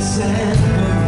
innocent.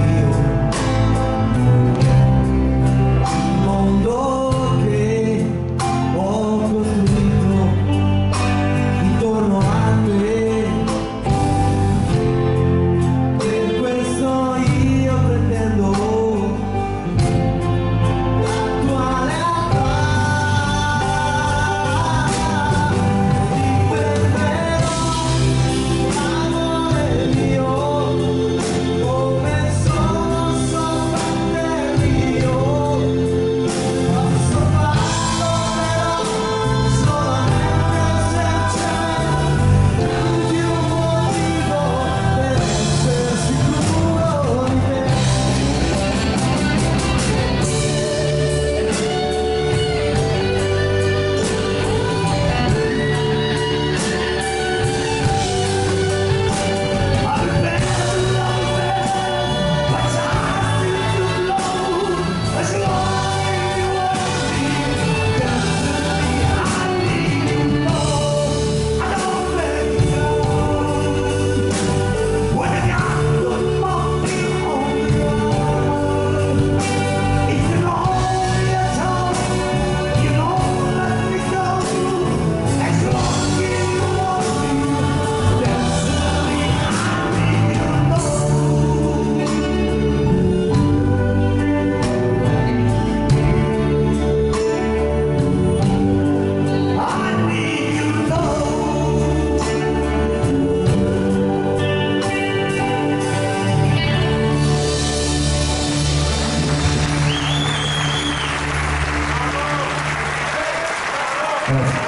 Thanks.